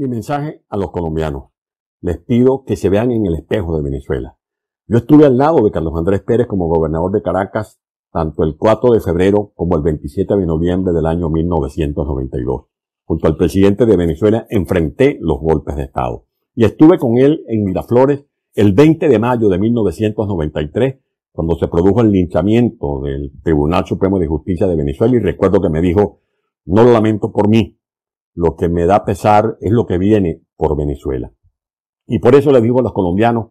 Mi mensaje a los colombianos. Les pido que se vean en el espejo de Venezuela. Yo estuve al lado de Carlos Andrés Pérez como gobernador de Caracas tanto el 4 de febrero como el 27 de noviembre del año 1992. Junto al presidente de Venezuela enfrenté los golpes de Estado. Y estuve con él en Miraflores el 20 de mayo de 1993, cuando se produjo el linchamiento del Tribunal Supremo de Justicia de Venezuela y recuerdo que me dijo, no lo lamento por mí, lo que me da pesar es lo que viene por Venezuela. Y por eso le digo a los colombianos,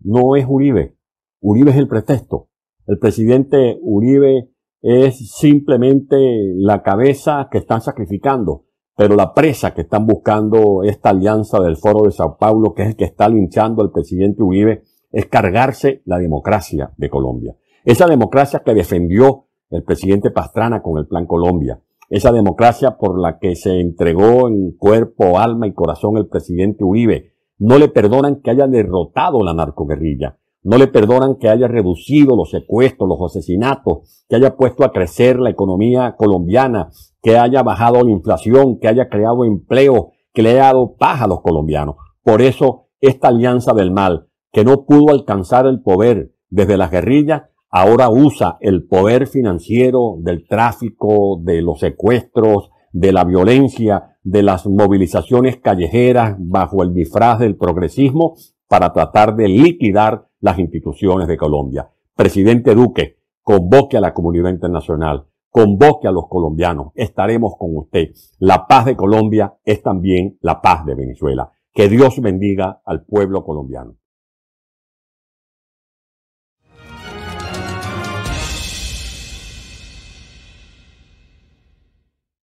no es Uribe, Uribe es el pretexto. El presidente Uribe es simplemente la cabeza que están sacrificando, pero la presa que están buscando esta alianza del Foro de Sao Paulo, que es el que está linchando al presidente Uribe, es cargarse la democracia de Colombia. Esa democracia que defendió el presidente Pastrana con el Plan Colombia, esa democracia por la que se entregó en cuerpo, alma y corazón el presidente Uribe. No le perdonan que haya derrotado la narcoguerrilla. No le perdonan que haya reducido los secuestros, los asesinatos, que haya puesto a crecer la economía colombiana, que haya bajado la inflación, que haya creado empleo, que le haya dado paz a los colombianos. Por eso, esta alianza del mal, que no pudo alcanzar el poder desde las guerrillas, ahora usa el poder financiero del tráfico, de los secuestros, de la violencia, de las movilizaciones callejeras bajo el disfraz del progresismo para tratar de liquidar las instituciones de Colombia. Presidente Duque, convoque a la comunidad internacional, convoque a los colombianos, estaremos con usted. La paz de Colombia es también la paz de Venezuela. Que Dios bendiga al pueblo colombiano.